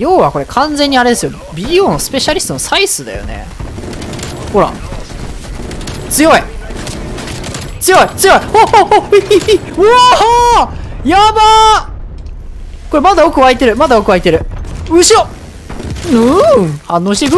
要はこれ完全にあれですよ。ビデオのスペシャリストのサイスだよね。ほら。強い強い強いほほほひひひうわーやばーこれまだ奥湧いてる。まだ奥湧いてる。後ろうーん反応してく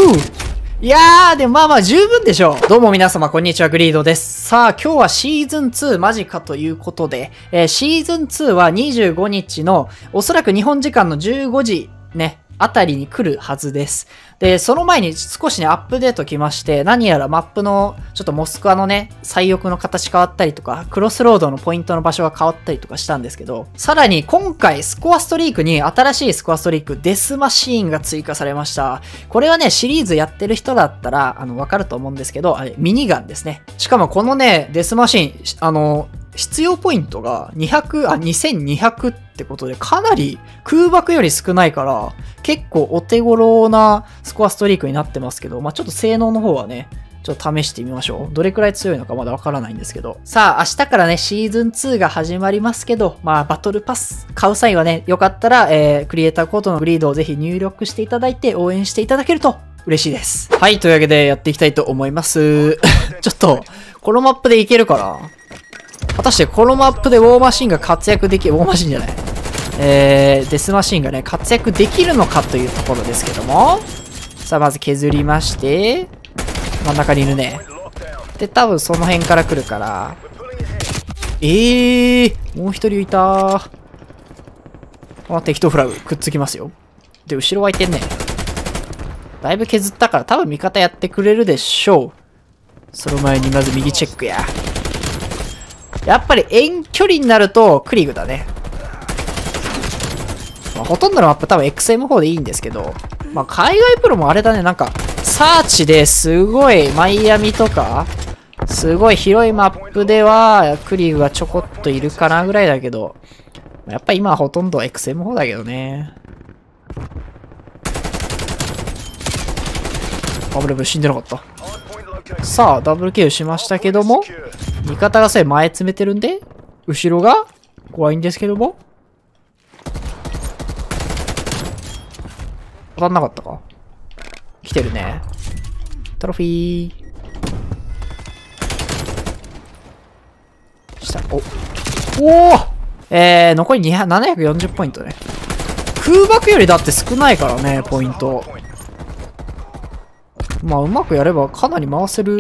いやー、でもまあまあ十分でしょう。どうも皆様、こんにちは、グリードです。さあ、今日はシーズン2間近ということで、えーシーズン2は25日の、おそらく日本時間の15時、ね、あたりに来るはずです。で、その前に少しね、アップデート来まして、何やらマップの、ちょっとモスクワのね、最翼の形変わったりとか、クロスロードのポイントの場所が変わったりとかしたんですけど、さらに今回、スコアストリークに新しいスコアストリーク、デスマシーンが追加されました。これはね、シリーズやってる人だったら、あの、わかると思うんですけど、あれ、ミニガンですね。しかもこのね、デスマシーン、あの、必要ポイントが200、あ、2200ってことで、かなり空爆より少ないから、結構お手頃なスコアストリークになってますけど、まあちょっと性能の方はね、ちょっと試してみましょう。どれくらい強いのかまだわからないんですけど。さあ、明日からね、シーズン2が始まりますけど、まあ、バトルパス買う際はね、よかったら、えー、クリエイターコードのグリードをぜひ入力していただいて、応援していただけると嬉しいです。はい、というわけでやっていきたいと思います。ちょっと、このマップでいけるかな？果たしてこのマップでウォーマシンが活躍でき、ウォーマシンじゃない。えー、デスマシンがね、活躍できるのかというところですけども。さあ、まず削りまして、真ん中にいるね。で、多分その辺から来るから。えー、もう一人いたあ、適当フラグ、くっつきますよ。で、後ろ湧いてんね。だいぶ削ったから多分味方やってくれるでしょう。その前にまず右チェックや。やっぱり遠距離になるとクリグだね。まあ、ほとんどのマップ多分 XM4 でいいんですけど、まあ、海外プロもあれだね、なんか、サーチですごいマイアミとか、すごい広いマップではクリグがちょこっといるかなぐらいだけど、やっぱ今はほとんど XM4 だけどね。あ、ブレブ死んでなかった。さあ、ダブルキルしましたけども、味方がさえ前詰めてるんで、後ろが怖いんですけども。当たんなかったか来てるね。トロフィー。下、お、おおえー、残り2740ポイントね。空爆よりだって少ないからね、ポイント。まあ、うまくやればかなり回せる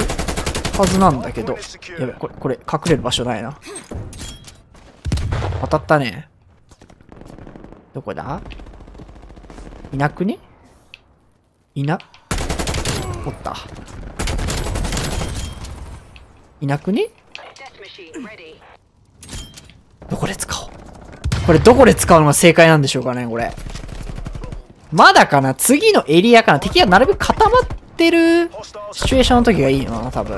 はずなんだけど。やべ、これ、これ、隠れる場所ないな。当たったね。どこだ？いなくね？いな、おった。いなくね？どこで使おう？これどこで使うのが正解なんでしょうかねこれ。まだかな？次のエリアかな？敵がなるべく固まってる？シチュエーションの時がいいのかな多分。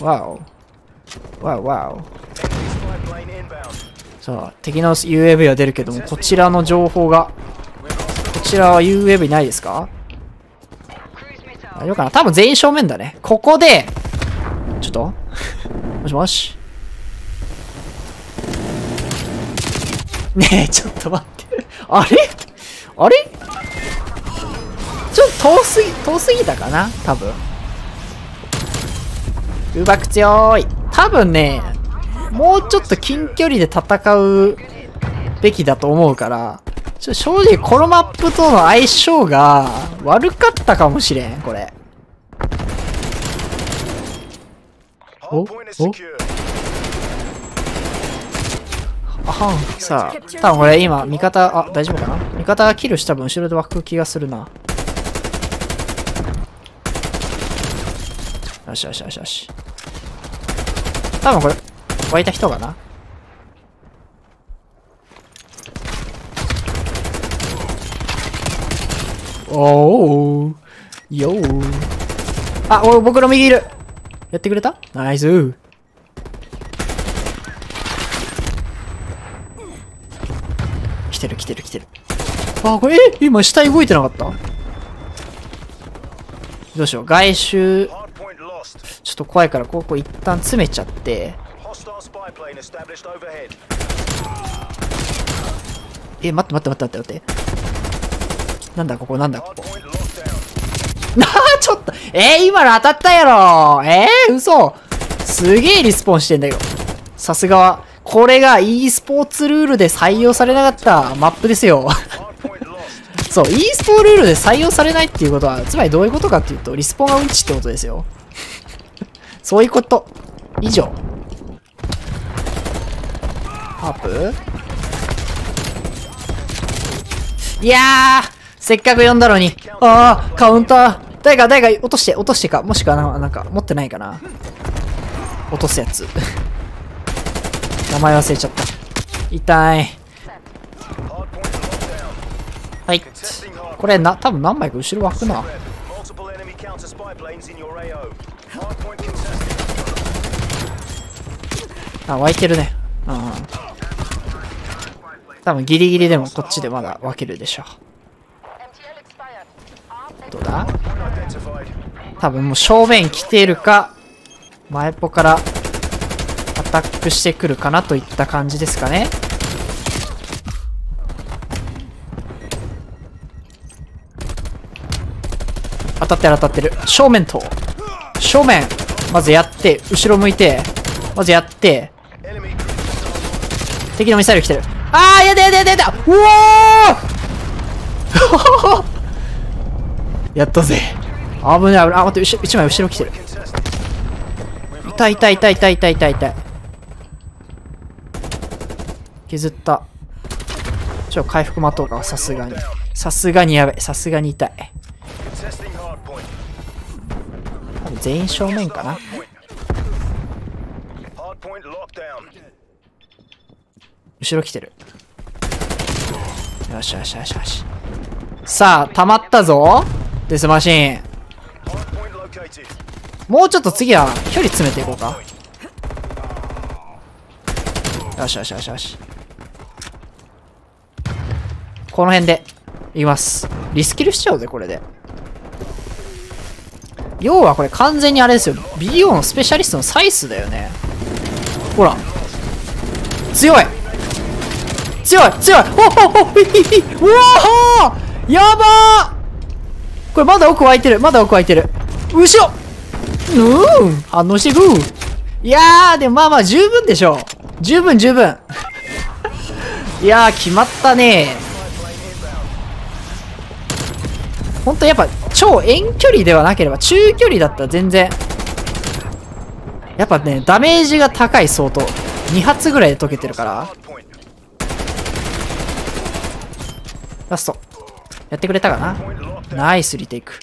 わお。わおわお。さあ、敵の UAV は出るけども、こちらの情報が。こちらは UAV ないですか？大丈夫かな？多分全員正面だね。ここで、ちょっともしもしねえ、ちょっと待って。あれ？あれ？ちょっと遠すぎ、遠すぎたかな？多分。空爆強い。多分ね、もうちょっと近距離で戦うべきだと思うから、ちょ正直このマップとの相性が悪かったかもしれん、これ。お？お？あはん。さあ、多分これ今、味方、あ、大丈夫かな？味方がキルした分後ろで湧く気がするな。よしよしよしよし。多分これ、湧いた人かなおーよーあ、お僕の右いるやってくれた？ナイス来てる来てる来てる。あ、これ、え今下動いてなかった？どうしよう。外周、ちょっと怖いから、ここ一旦詰めちゃって、え、待って待って待って待って待って。なんだここなんだここ。な あ、ちょっと、えー、今の当たったやろえー、嘘すげえリスポーンしてんだよ。さすがは。これが e スポーツルールで採用されなかったマップですよ。そう、e スポールールで採用されないっていうことは、つまりどういうことかっていうと、リスポーンがうんちってことですよ。そういうこと。以上。ハープ？いやーせっかく読んだのに。ああ、カウンター。誰か、誰か、落として、落としてか。もしくはな、なんか、持ってないかな。落とすやつ。名前忘れちゃった。痛い。はい。これ、な、多分何枚か後ろ湧くな。あ、湧いてるね。うん。多分ギリギリでもこっちでまだ分けるでしょう。どうだ？多分もう正面来ているか、前っぽからアタックしてくるかなといった感じですかね。当たってる当たってる。正面と、正面、まずやって、後ろ向いて、まずやって、敵のミサイル来てる。あーやだやだやだやだうおー やったぜ。危ない危ない。あ、待って、後ろ、一枚後ろ来てる。痛い痛い痛い痛い痛い痛い痛い。削った。ちょ、回復待とうか、さすがに。さすがにやべ。さすがに痛い。全員正面かな？後ろ来てる。よしよしよしよし。さあ、溜まったぞ。デスマシンもうちょっと次は距離詰めていこうかよしよしよしよしこの辺でいきますリスキルしちゃうぜこれで要はこれ完全にあれですよ。BO のスペシャリストのサイスだよね。ほら。強い。強い強い。ほほほうわーやばー。これまだ奥湧いてる。まだ奥湧いてる。後ろ。うーん。反応してくいやー、でもまあまあ十分でしょう。十分十分。いやー、決まったね。ほんとやっぱ超遠距離ではなければ中距離だったら全然。やっぱね、ダメージが高い相当。2発ぐらいで解けてるから。ラスト。やってくれたかな？ナイスリテイク。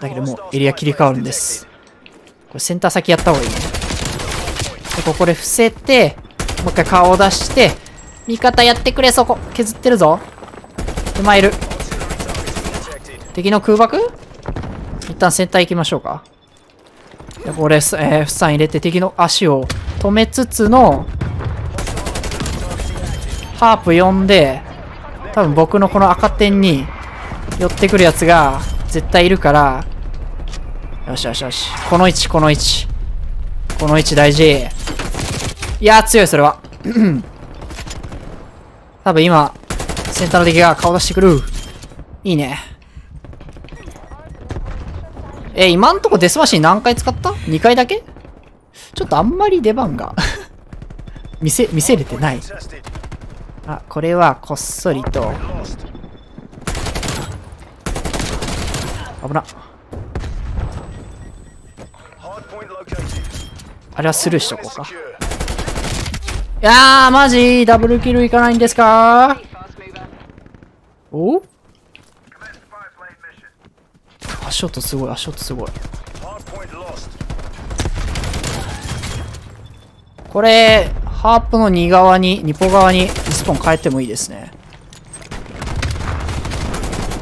だけどもうエリア切り替わるんです。これセンター先やった方がいいね。で、ここで伏せて、もう一回顔を出して、味方やってくれ、そこ。削ってるぞ。手前いる。敵の空爆？一旦センター行きましょうか。で、これ、えー、フさん入れて敵の足を止めつつの、ハープ呼んで、多分僕のこの赤点に寄ってくるやつが絶対いるから、よしよしよし。この位置、この位置。この位置大事。いやー強い、それは。多分今、センターの敵が顔出してくる。いいね。え今んとこデスマシン何回使った ?2 回だけ？ちょっとあんまり出番が。見せ、見せれてない。あ、これはこっそりと、危な。あれはスルーしとこうか。いやーマジダブルキルいかないんですか？お？足音すごい足音すごいこれハープの2側に2歩側にリスポン変えてもいいですね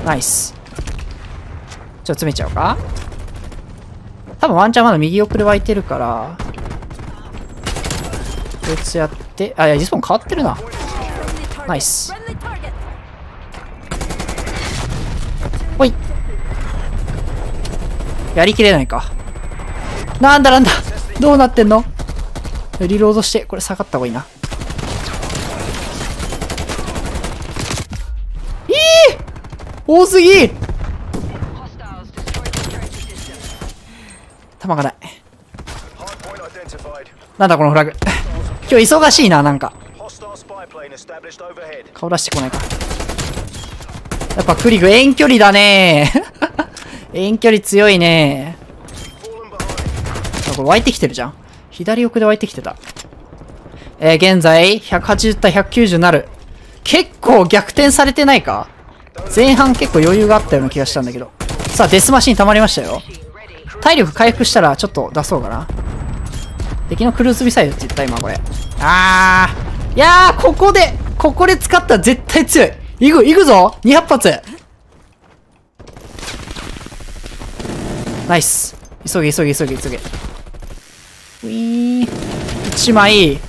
ナイスちょっと詰めちゃうか多分ワンチャンまだ右奥で湧いてるから、こいつやって、あ、いや、リスポン変わってるな。ナイス。ほい。やりきれないか。なんだなんだどうなってんの？リロードして、これ下がった方がいいな。いい多すぎ弾がない。なんだこのフラグ。今日忙しいな、なんか。顔出してこないか。やっぱクリグ遠距離だね遠距離強いねこれ湧いてきてるじゃん。左奥で湧いてきてた。えー、現在、180対190なる。結構逆転されてないか？前半結構余裕があったような気がしたんだけど。さあ、デスマシン溜まりましたよ。体力回復したらちょっと出そうかな。敵のクルーズミサイルって言った今これ。あー。いやー、ここで、ここで使ったら絶対強い。いく、いくぞ !200 発ナイス。急げ急げ急げ急げ。ウィーン。1枚、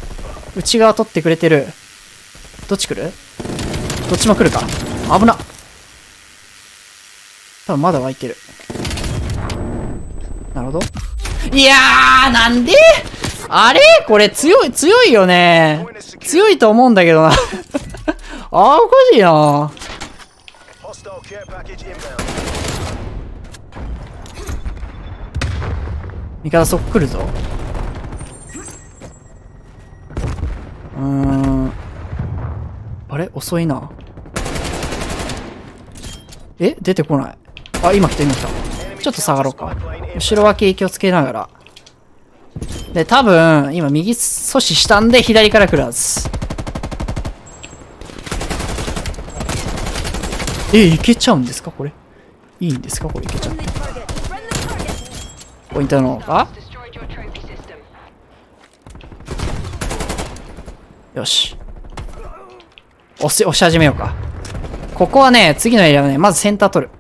内側取ってくれてる。どっち来る？どっちも来るか。危な。多分まだ湧いてる。なるほど。いやー、なんで？あれ？これ強い、強いよね。強いと思うんだけどな あー、おかしいな味方そこ来るぞ。うーん。あれ？遅いな。え？出てこない。あ、今来た、今来た。ちょっと下がろうか。後ろ脇気をつけながら。で、多分、今右阻止したんで左から来るはず。え、いけちゃうんですか？これ？いいんですか？これいけちゃって。ポイントなのか？よし。押し、押し始めようか。ここはね、次のエリアはね、まずセンター取る。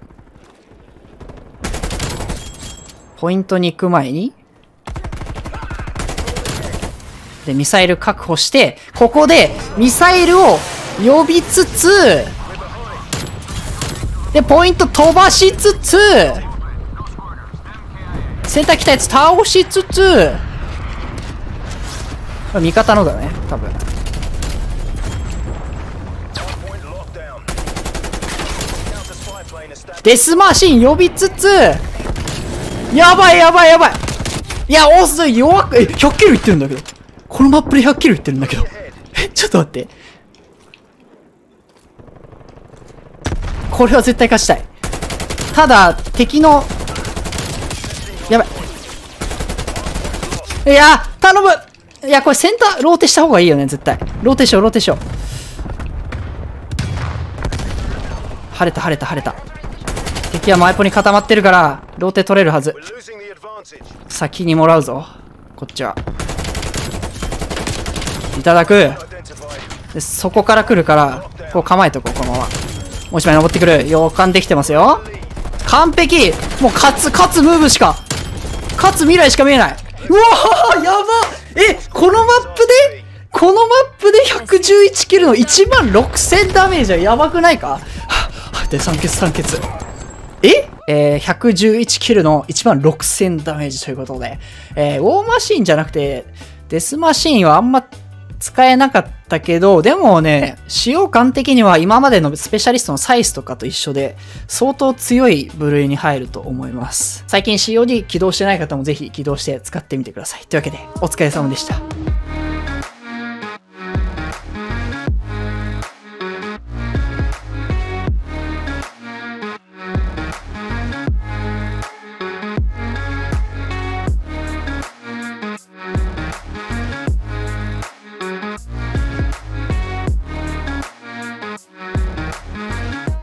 ポイントに行く前に、で、ミサイル確保して、ここで、ミサイルを呼びつつ、で、ポイント飛ばしつつ、センター来たやつ倒しつつ、味方のだね、多分。デスマシン呼びつつ、やばいやばいやばいいや、オス弱く、え、100キロいってるんだけど。このマップで100キロいってるんだけど。え、ちょっと待って。これは絶対勝ちたい。ただ、敵の、やばい。いや、頼むいや、これセンター、ローテした方がいいよね、絶対。ローテしよう、ローテしよう。晴れた、晴れた、晴れた。敵はマイポに固まってるから、ローテ取れるはず。先にもらうぞ。こっちは。いただく。で、そこから来るから、こう構えとこう、このまま。もう一枚登ってくる。洋館できてますよ。完璧もう勝つ、勝つムーブしか。勝つ未来しか見えない。うわーやば。え、このマップで？このマップで111キルの1万6000ダメージはやばくないか？で、酸欠酸欠。え？えー、111キルの1万6000ダメージということで、えー、ウォーマシーンじゃなくて、デスマシーンはあんま使えなかったけど、でもね、使用感的には今までのスペシャリストのサイスとかと一緒で、相当強い部類に入ると思います。最近 COD 起動してない方もぜひ起動して使ってみてください。というわけで、お疲れ様でした。